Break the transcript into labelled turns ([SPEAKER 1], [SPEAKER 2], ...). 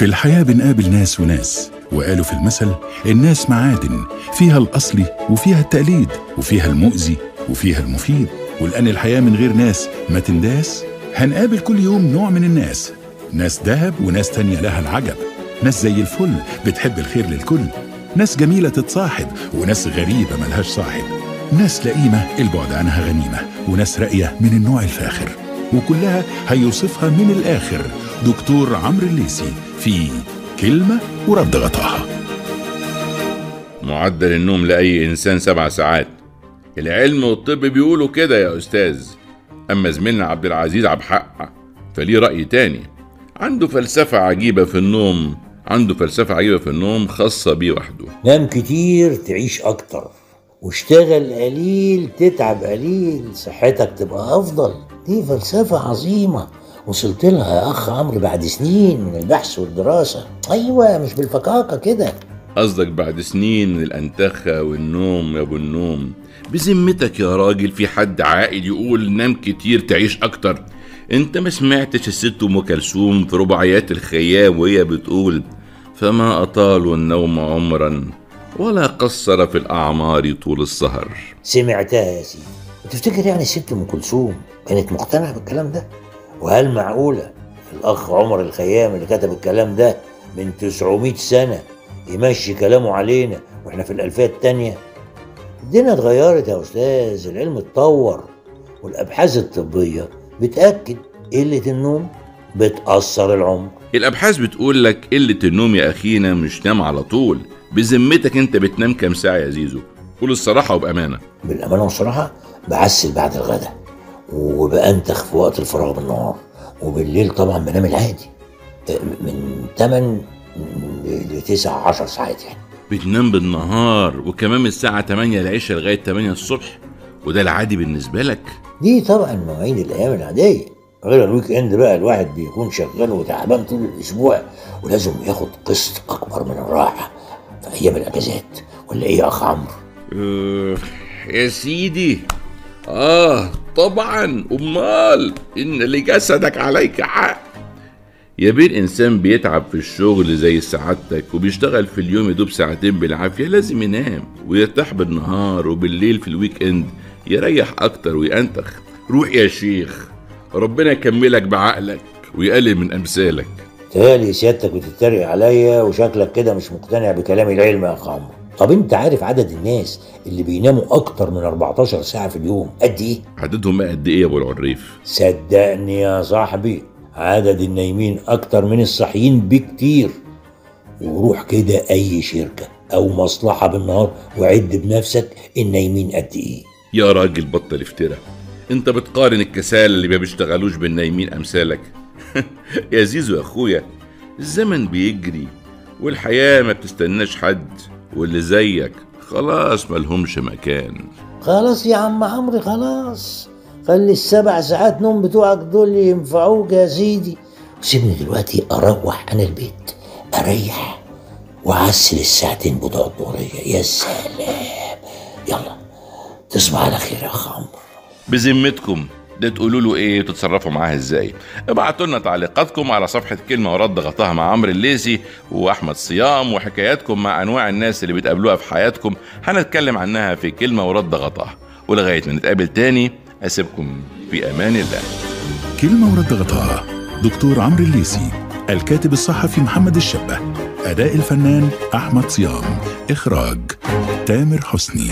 [SPEAKER 1] في الحياة بنقابل ناس وناس وقالوا في المثل الناس معادن فيها الأصلي وفيها التقليد وفيها المؤذي وفيها المفيد. ولأن الحياة من غير ناس ما تنداس؟ هنقابل كل يوم نوع من الناس ناس دهب وناس تانية لها العجب. ناس زي الفل بتحب الخير للكل ناس جميلة تتصاحب وناس غريبة ملهاش صاحب. ناس لئيمة البعد عنها غنيمة وناس راقية من النوع الفاخر. وكلها هيوصفها من الآخر. دكتور عمرو الليسي في كلمة ورد غطاها.
[SPEAKER 2] معدل النوم لأي إنسان سبع ساعات. العلم والطب بيقولوا كده يا أستاذ. أما زميلنا عبد العزيز عبد حق فليه رأي تاني. عنده فلسفة عجيبة في النوم عنده فلسفة عجيبة في النوم خاصة بيه وحده.
[SPEAKER 3] نام كتير تعيش أكتر واشتغل قليل تتعب قليل صحتك تبقى أفضل. دي فلسفة عظيمة. وصلت لها يا أخ عمرو بعد سنين من البحث والدراسة. أيوة مش بالفكاكة كده.
[SPEAKER 2] قصدك بعد سنين من الأنتخة والنوم يا أبو النوم. بذمتك يا راجل في حد عاقل يقول نام كتير تعيش أكتر. أنت ما سمعتش الست أم كلثوم في رباعيات الخيام وهي بتقول فما اطالوا النوم عمرا ولا قصر في الأعمار طول السهر.
[SPEAKER 3] سمعتها يا سيدي. وتفتكر يعني الست أم كلثوم كانت مقتنعة بالكلام ده؟ وهل معقولة الأخ عمر الخيام اللي كتب الكلام ده من 900 سنة يمشي كلامه علينا وإحنا في الألفية التانية؟ الدنيا اتغيرت يا أستاذ العلم اتطور والأبحاث الطبية بتأكد قلة النوم بتأثر العمر
[SPEAKER 2] الأبحاث بتقول لك قلة النوم يا أخينا مش نام على طول بذمتك أنت بتنام كام ساعة يا زيزو؟ قول الصراحة وبأمانة.
[SPEAKER 3] بالأمانة والصراحة بعسل بعد الغداء. وبأنتخ في وقت الفراغ بالنهار. وبالليل طبعا بنام العادي. من 8 ل 9 10 ساعات يعني.
[SPEAKER 2] بتنام بالنهار وكمان من الساعة 8 العشاء لغاية 8 الصبح. وده العادي بالنسبة لك.
[SPEAKER 3] دي طبعا مواعيد الأيام العادية. غير الويك إند بقى الواحد بيكون شغال وتعبان طول الأسبوع ولازم ياخد قسط أكبر من الراحة في أيام الأجازات. ولا إيه يا أخ عمرو؟
[SPEAKER 2] آه، يا سيدي. آه طبعا أمال إن لجسدك عليك حق. يا بيه الانسان بيتعب في الشغل زي سعادتك وبيشتغل في اليوم يدوب ساعتين بالعافية لازم ينام ويرتاح بالنهار وبالليل في ال weekend يريح أكتر وينتخ روح يا شيخ. ربنا يكملك بعقلك ويقلل من أمثالك.
[SPEAKER 3] تالي سيادتك بتتريق عليا وشكلك كده مش مقتنع بكلام العلم يا عمرو طب انت عارف عدد الناس اللي بيناموا أكتر من 14 ساعة في اليوم؟ قد إيه؟
[SPEAKER 2] عددهم بقى قد إيه يا ابو العريف؟
[SPEAKER 3] صدقني يا صاحبي عدد النايمين أكتر من الصاحيين بكتير. وروح كده اي شركة أو مصلحة بالنهار وعد بنفسك النايمين قد إيه.
[SPEAKER 2] يا راجل بطل افترا انت بتقارن الكسالى اللي ما بيشتغلوش بالنايمين امثالك. يا زيزو يا اخويا الزمن بيجري والحياة ما بتستناش حد. واللي زيك. خلاص ملهمش مكان.
[SPEAKER 3] خلاص يا عم عمرو خلاص. خلي السبع ساعات نوم بتوعك دول ينفعوك يا سيدي. وسيبني دلوقتي أروح أنا البيت. أريح وأعسل الساعتين بتوع الظهريه يا سلام. يلا تصبح على خير يا أخ عمرو.
[SPEAKER 2] بذمتكم. تقولوا له إيه وتتصرفوا معاه إزاي. ابعتوا لنا تعليقاتكم على صفحة كلمة ورد غطاها مع عمرو الليسي وأحمد صيام وحكاياتكم مع أنواع الناس اللي بتقابلوها في حياتكم. هنتكلم عنها في كلمة ورد غطاها. ولغاية ما نتقابل تاني أسيبكم في أمان الله.
[SPEAKER 1] كلمة ورد غطاها دكتور عمرو الليسي الكاتب الصحفي محمد الشبه أداء الفنان أحمد صيام إخراج تامر حسني.